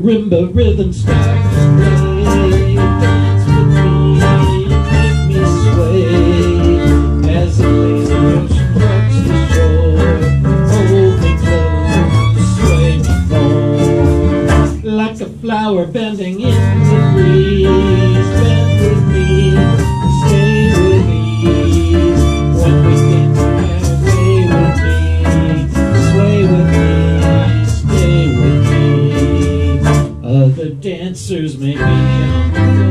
marimba rhythm starts to play. Dance with me, make me sway as the lazy ocean the shore. Hold me close, sway me forward like a flower bending in dancers may be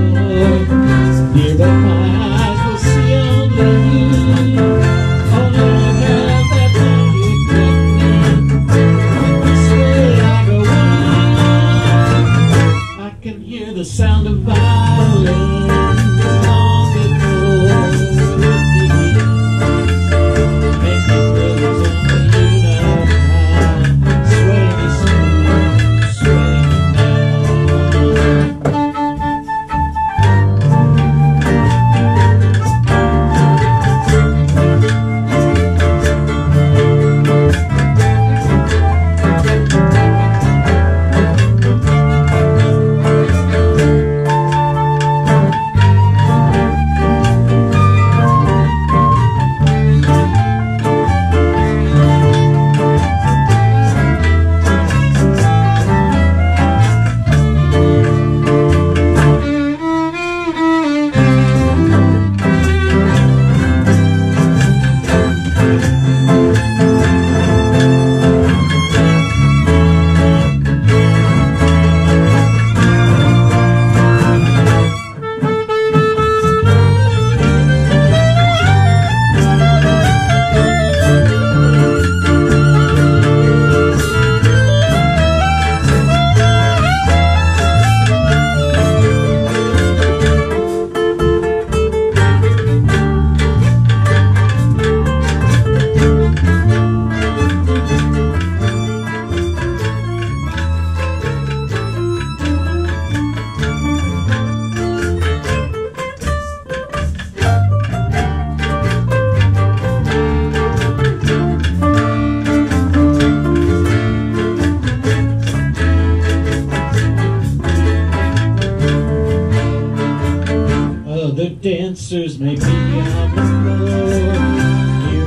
Other dancers may be on the floor.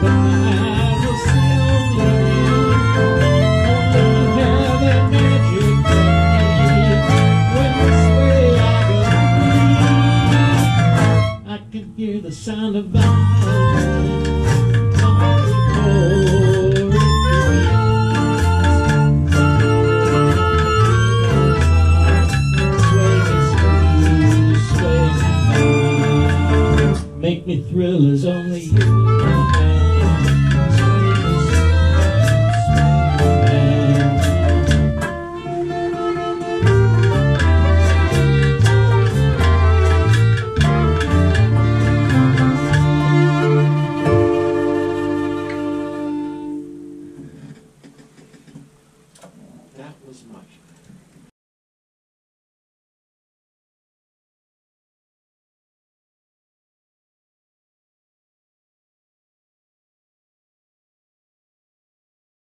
My eyes will have that magic. When you sway, I. I can hear the sound of violins Make me thrill as only you. That was much